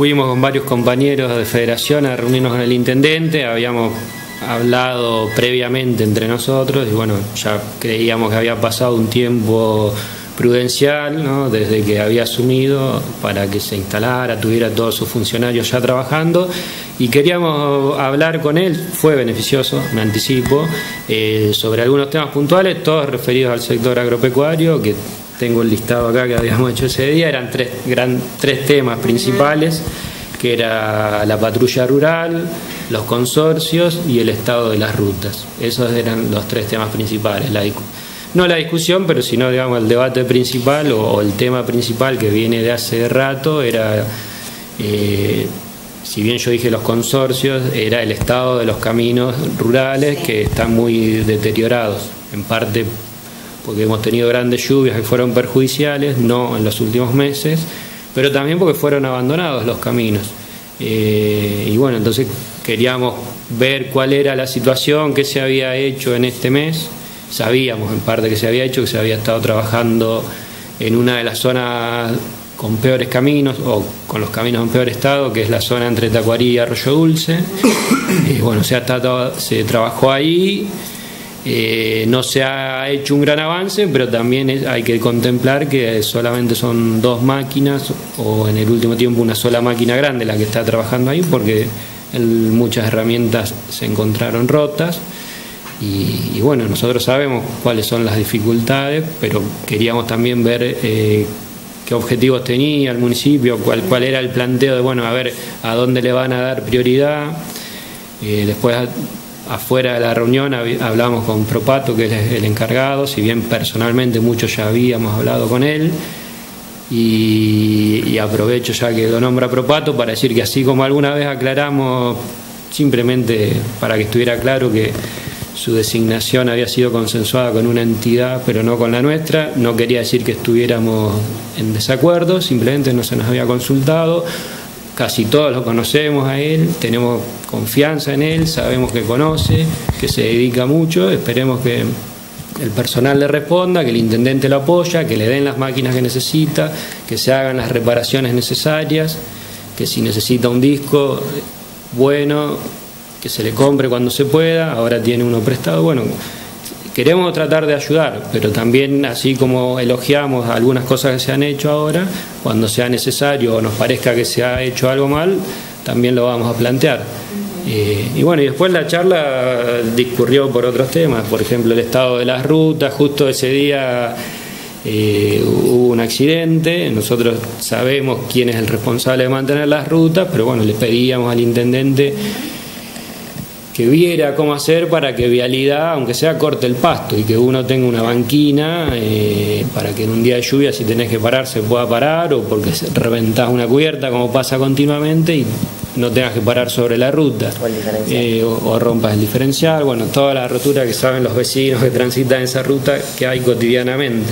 fuimos con varios compañeros de federación a reunirnos con el intendente, habíamos hablado previamente entre nosotros y bueno, ya creíamos que había pasado un tiempo prudencial, ¿no? desde que había asumido para que se instalara, tuviera todos sus funcionarios ya trabajando y queríamos hablar con él, fue beneficioso, me anticipo, eh, sobre algunos temas puntuales, todos referidos al sector agropecuario, que tengo el listado acá que habíamos hecho ese día, eran tres, gran, tres temas principales, que era la patrulla rural, los consorcios y el estado de las rutas. Esos eran los tres temas principales. La no la discusión, pero sino digamos el debate principal o, el tema principal que viene de hace rato era, eh, si bien yo dije los consorcios, era el estado de los caminos rurales que están muy deteriorados, en parte porque hemos tenido grandes lluvias que fueron perjudiciales, no en los últimos meses, pero también porque fueron abandonados los caminos. Eh, y bueno, entonces queríamos ver cuál era la situación, qué se había hecho en este mes sabíamos en parte que se había hecho, que se había estado trabajando en una de las zonas con peores caminos o con los caminos en peor estado, que es la zona entre Tacuarí y Arroyo Dulce. Eh, bueno, se, ha se trabajó ahí, eh, no se ha hecho un gran avance, pero también hay que contemplar que solamente son dos máquinas o en el último tiempo una sola máquina grande la que está trabajando ahí porque muchas herramientas se encontraron rotas. Y, bueno, nosotros sabemos cuáles son las dificultades, pero queríamos también ver eh, qué objetivos tenía el municipio, cuál, cuál era el planteo de, bueno, a ver, a dónde le van a dar prioridad. Eh, después, afuera de la reunión, hablamos con Propato, que es el encargado, si bien personalmente muchos ya habíamos hablado con él. Y, y aprovecho ya que lo nombra Propato para decir que así como alguna vez aclaramos, simplemente para que estuviera claro que su designación había sido consensuada con una entidad, pero no con la nuestra. No quería decir que estuviéramos en desacuerdo, simplemente no se nos había consultado. Casi todos lo conocemos a él, tenemos confianza en él, sabemos que conoce, que se dedica mucho, esperemos que el personal le responda, que el intendente lo apoya, que le den las máquinas que necesita, que se hagan las reparaciones necesarias, que si necesita un disco, bueno, que se le compre cuando se pueda, ahora tiene uno prestado, bueno, queremos tratar de ayudar, pero también así como elogiamos algunas cosas que se han hecho ahora, cuando sea necesario o nos parezca que se ha hecho algo mal, también lo vamos a plantear. Eh, y bueno, y después la charla discurrió por otros temas, por ejemplo el estado de las rutas, justo ese día eh, hubo un accidente, nosotros sabemos quién es el responsable de mantener las rutas, pero bueno, le pedíamos al intendente que viera cómo hacer para que vialidad, aunque sea corte el pasto y que uno tenga una banquina eh, para que en un día de lluvia si tenés que parar se pueda parar o porque reventás una cubierta como pasa continuamente y no tengas que parar sobre la ruta. Eh, o, rompas el diferencial, bueno, toda la rotura que saben los vecinos que transitan esa ruta que hay cotidianamente.